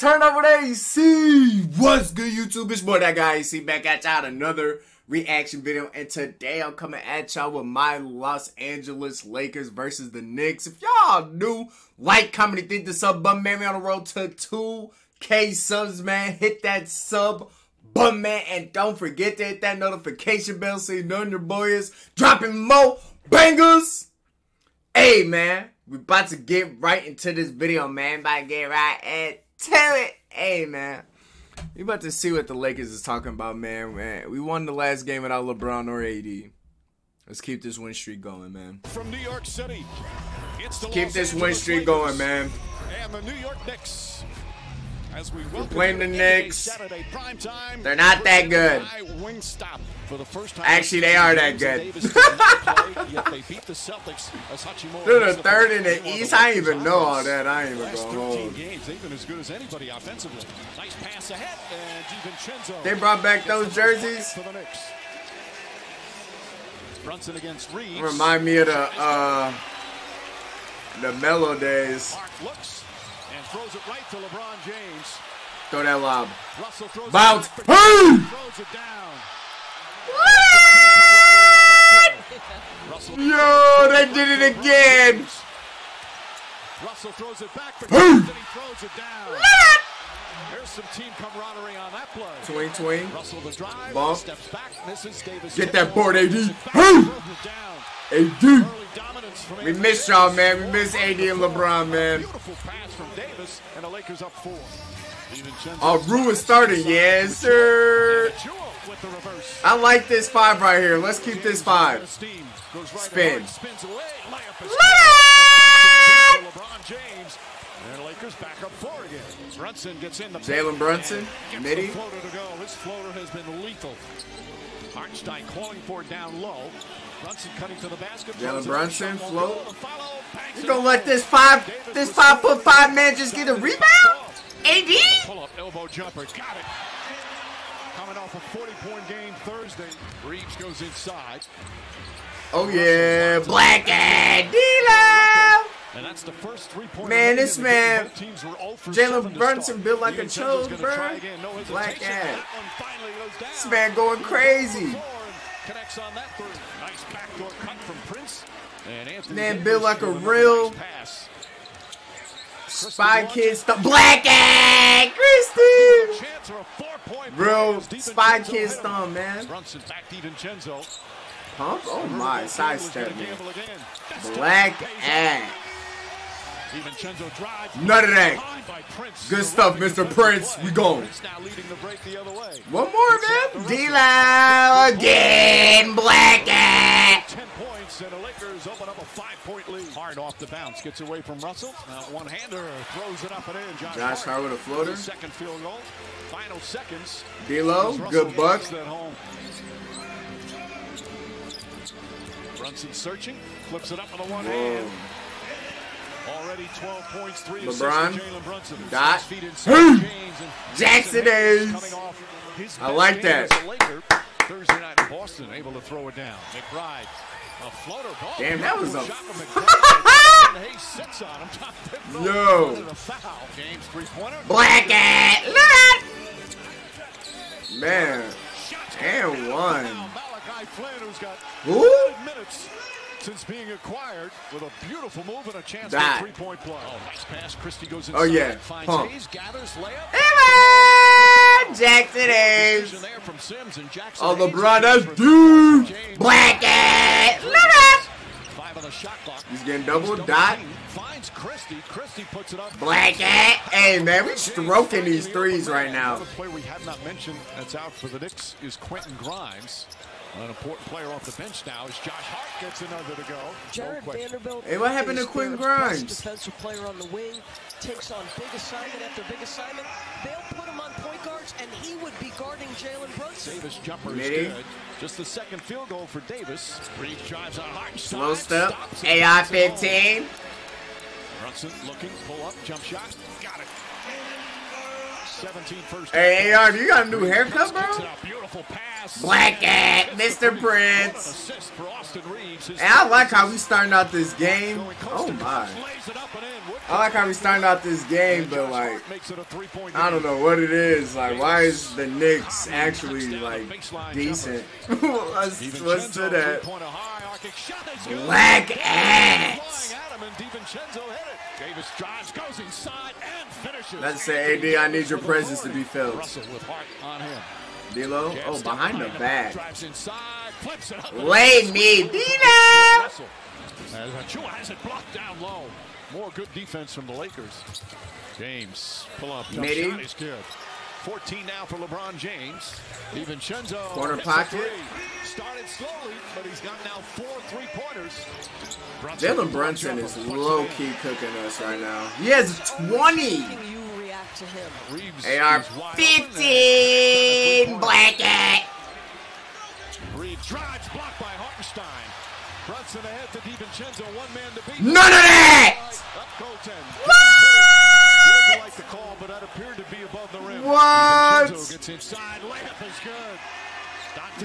turn over the AC. What's good, YouTube? It's boy that guy AC back at y'all another reaction video. And today I'm coming at y'all with my Los Angeles Lakers versus the Knicks. If y'all new, like, comment, and think the sub button, man. We on the road to 2K subs, man. Hit that sub button, man. And don't forget to hit that notification bell so you know your boy is dropping more bangers. Hey, man. We about to get right into this video, man. About to get right into it. Hey, man. We about to see what the Lakers is talking about, man. Man, we won the last game without LeBron or AD. Let's keep this win streak going, man. From New York City, it's the Keep Los this win streak Lakers going, man. And the New York Knicks. As we playing the Knicks. They're not that good. For the first time Actually, they are that good. Davis did not play, yet they beat the Celtics as Hachimura They're the third in the first team on East. I Lakers even know all that. I ain't even Last gonna 13 hold. games, they've been as good as anybody offensively. Nice pass ahead, and DiVincenzo. They brought back those jerseys. For the Knicks. Brunson against Reeves. Remind me of the uh the Melo days. And throws it right to LeBron James. Throw that lob. Russell throws Bounce. it! Throws it down. Russell Yo, they did it again. Russell throws it back for Hey! And he throws it down. There's some team camaraderie on that play. Twing, twing. Russell the drive, Bump. steps back, misses Davis. Get that board, AD. throws it back, Hey! throws it. AD. Early dominance from We Anthony miss y'all, man. We miss AD and LeBron, man. Beautiful pass from Davis, and the Lakers up four. Oh, Rui is starting. Yes, sir. Jewel with the reverse. I like this five right here. Let's keep this five. Steam goes right Spin. ahead, spins away, layup is What? good. LeBron James. And Lakers back up four again. Brunson gets in the Jalen Brunson, Gets midi. floater to go. This floater has been lethal. Hartenstein calling for it down low. Brunson cutting to the basket. Jalen. Brunson, float. go. The follow, banks You gonna let this five, this five foot five man just get a rebound? AD? Pull up elbow jumper. Got it. Coming off a 40 point game Thursday. Reeves goes inside. Oh yeah, Black and D-Lo. And that's the first three point Man, this man, oh Jalen Jalen Brunson built like a chode, bro. Black Black. This This man going crazy. Connects on that three. Nice backdoor cut from Prince. And Anthony Man built like a real nice. Spy Kid stuff. Black and Christie. Chance for a four-point Real play as DiVincenzo Spy Kid stuff, man. Brunson back DiVincenzo. Pump? Oh my, sidestep, man. gamble again. That's Black Pays off. ass. DiVincenzo drives. None of that. Behind by Prince. Good stuff, Mr. Prince. We going. Prince now leading the break the other way. One more, man. D-Lo again. Black points, and the Lakers open up a five-point lead. Hard off the bounce, gets away from Russell. Now one-hander throws it up and in. Josh, Josh Hart with a floater. Second field goal. Final seconds. D-Lo, good buck. Brunson searching, flips it up with a one hand. Already 12 points, three LeBron. Brunson. Dot. Six feet inside Hey. James, and Jackson is. coming off his I like that. as a Laker. Thursday night in Boston, able to throw it down. McBride, a floater. Oh, Damn, that was a- shot from McBride. and Hayes sits on him. Top tip goal. Yo. And a foul. James three-pointer. Black ass. Look. Man. And one. Who? Limited minutes since being acquired with a beautiful move and a chance That. for a three-point play. Oh, nice pass. Christie goes inside. Oh, yeah. Finds Pump. Hayes, gathers, layup. Come on, Jaxson Hayes. There from Sims and Jaxson Oh, LeBron, that's dude. Black ass. Look at Five on the shot clock. He's getting double He's dot. Finds Christie. Christie puts it up. Black ass. Hey, man, we're stroking these threes right now. Another player we have not mentioned that's out for the Knicks is Quentin Grimes. An important player off the bench now as Josh Hart gets another to go. Jarred No. Vanderbilt. Hey, what happened to Quinn Grimes? Defensive player on the wing takes on big assignment after big assignment. They'll put him on point guards, and he would be guarding Jalen Brunson. Davis jumper is Midi. good. Just the second field goal for Davis. Reeves drives on Hart. Slow step. AI puts it home. 15. Brunson looking, pull up, jump shot. Got it. Hey, AR, you got a new haircut, bro? Black at Mr. Prince. And oh, I like how we starting out this game. Oh my. I like how we starting out this game, but like, I don't know what it is. Like, why is the Knicks actually like decent? what's, what's to that? Black at. Davis drives, goes inside, and finishes. Let's say, AD, I need your presence to be felt. D'Lo, oh, behind the back. Lay me, D'Lo. has it blocked down low. More good defense from the Lakers. James, pull up. Midi. Shot is good. 14 now for LeBron James. Even DiVincenzo. Corner pocket. Started slowly, but he's got now four three-pointers. Jalen Brunson is low-key cooking us right now. He has 20. AR 15. Black Reeves drives blocked by Hartenstein. Brunson ahead to DiVincenzo. One man to beat. None of that. What? Like the call, but that appeared to be above the rim. What? Gets inside. Layup is good.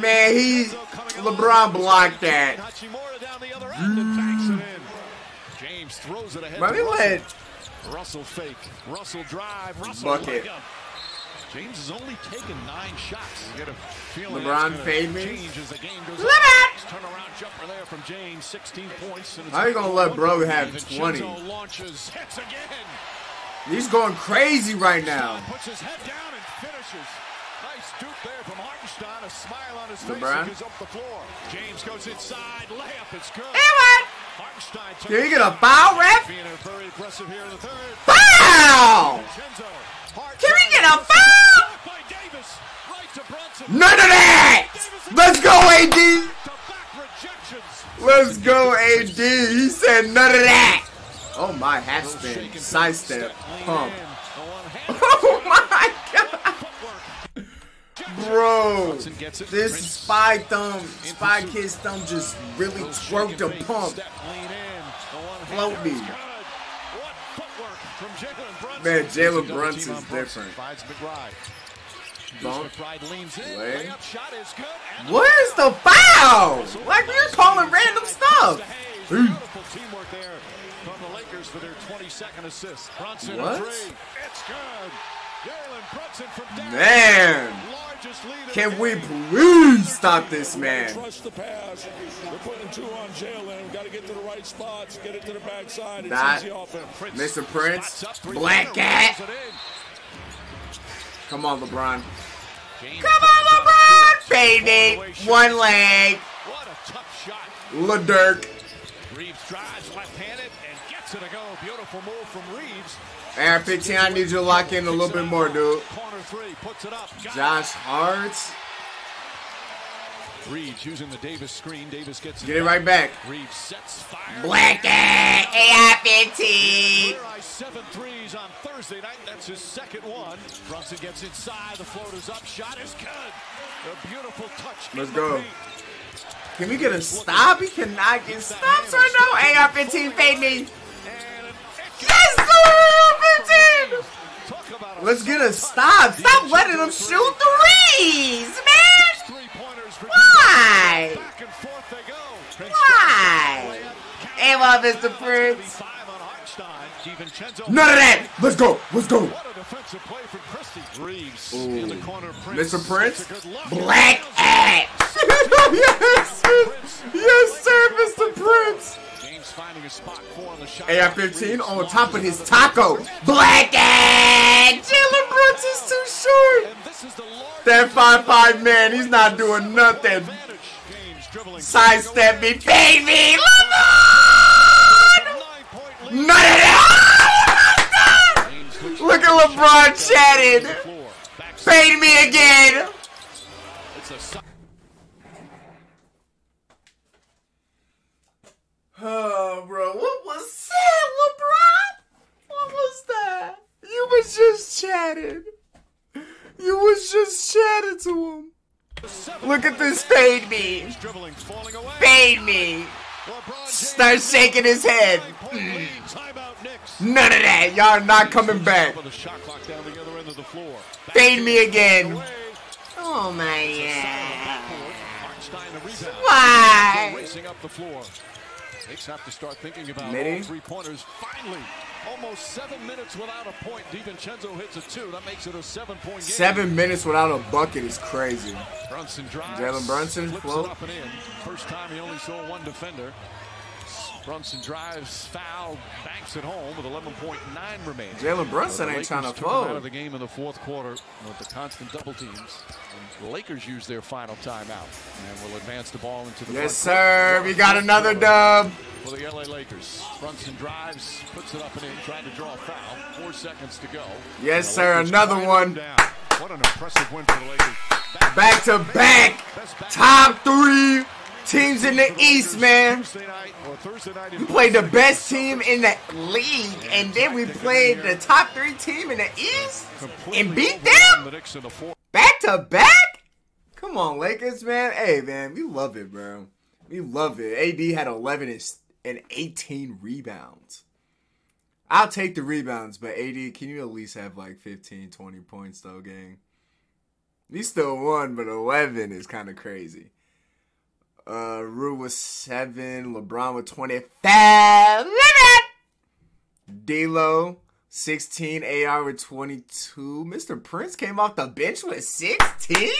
Man, he LeBron blocked that. James throws it ahead. Let me let Russell fake. Russell drive. Russell bucket. James has only taken nine shots. You get a feeling LeBron fade me. Change as the game goes Let. Turnaround jumper there from James. 16 points. And How you gonna let bro have 20? Launches, hits again. He's going crazy right now. Puts his head down and finishes. Nice stoop there from Hartenstein. A smile on his face. LeBron. Goes up the floor. James goes inside. Layup. is good. Hey, what? Hartenstein took Can you get a foul, ref? Being very aggressive here in the third. Foul! Can we get a foul? By Davis. Right to Brunson. None of that! Let's go, AD! To back rejections. Let's go, AD! He said none of that! Oh my, half spin, sidestep, pump. Oh my god! Bro, this spy thumb, spy kiss thumb just really twerked a pump. Float me. Man, Jalen Brunson's different. Bump. Lay. Where's the foul? Like you're calling random stuff. teamwork there from the Lakers for their 22nd assist. Brunson What? three. It's good. Jalen Brunson from down. Man, Largest lead of can we please stop this man? Trust the pass. We're putting two on Jalen. Got to get to the right spots. Get it to the backside. It's That- Mr. Prince, Spots up, three Black Cat. rolls it in. Come on, LeBron. Come on, LeBron, baby. All the way shot. One leg. What a tough shot. LeDirk. Reeves drives left-handed and gets it to go. Beautiful move from Reeves. Aaron 15, I need you to lock in a little bit more, dude. Corner three, puts it up. Josh Hart. Reeves using the Davis screen. Davis gets it. Get it right back. Reeves sets fire. Black AI 15. Career high seven threes on Thursday night. That's his second one. Brunson gets inside. The floater's up. Shot is good. A beautiful touch. Let's go. Can we get a stop? He cannot get stops right now. AI 15, fade me. And an Yes, sir! 15. talk about a Let's get a stop. Stop letting them shoot threes, man. three-pointers Why? Back and forth they go. Why? Hey, well, Mr. Prince. Five on Hartenstein. None of that. Let's go. Let's go. What a defensive play from Christie. Reeves Ooh. in the corner. Prince. Mr. Prince. That's a good look. Black ass. yes, sir. yes, sir, Mr. Prince. Finding a spot four on the shot. AI 15 on top of his taco. Black ass. Jalen Brooks is too short. And this is the largest That 5'5 man, he's not doing nothing. Sidestep me, baby. LeBron. None of that. Look at LeBron chatting. Fade me again. Bro, what was that, LeBron? What was that? You was just chatting. You was just chatting to him. Look at this fade me. Fade me. Start shaking his head. Knicks. None of that. Y'all are not coming back. Fade me again. Oh my god. Why? Racing up the floor. Knicks have to start thinking about three pointers. Finally, almost seven minutes without a point. DiVincenzo hits a two. That makes it a seven point game. Seven minutes without a bucket is crazy. Brunson drives. Jalen Brunson, flips float. it up and in. First time he only saw one defender. Brunson drives, foul, banks it home with 11.9 remaining. Jalen Brunson ain't trying to him out of the game in the fourth quarter with the constant double teams. And the Lakers use their final timeout and will advance the ball into the Yes, court. sir. We got another dub. For the LA Lakers. Brunson drives, puts it up and in, trying to draw a foul. Four seconds to go. Yes, sir. Lakers Another one. down. What an impressive win for the Lakers. Back to back. Best back- Top three teams in the East, man. We played the best team in the league, and then we played the top three team in the East and beat them back to back. Come on, Lakers, man. Hey, man, we love it, bro. We love it. AD had 11 and and 18 rebounds. I'll take the rebounds, but AD, can you at least have like 15, 20 points, though, gang? We still won, but 11 is kind of crazy. Uh, Rui was 7, LeBron with 25. D'Lo, 16, AR with 22. Mr. Prince came off the bench with 16?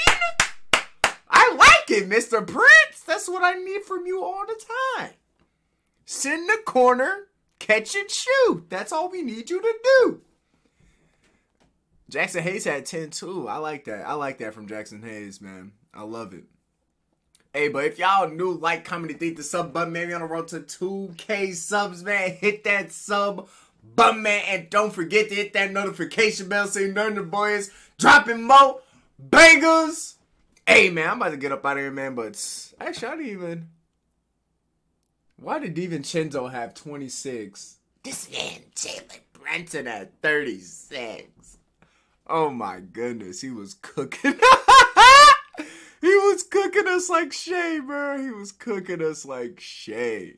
I like it, Mr. Prince. That's what I need from you all the time. Sit in the corner, catch and shoot. That's all we need you to do. Jaxson Hayes had 10 too. I like that. I like that from Jaxson Hayes, man. I love it. Hey, but if y'all new, like, comment, and think the sub button, maybe on the road to 2K subs, man, hit that sub button, man, and don't forget to hit that notification bell so you know the boys dropping more bangers. Hey, man, I'm about to get up out of here, man, but actually, I didn't even. Why did DiVincenzo have 26? This man, Jalen Brunson, had 36. Oh my goodness, he was cooking. Was cooking us like Shai, bro. He was cooking us like Shai.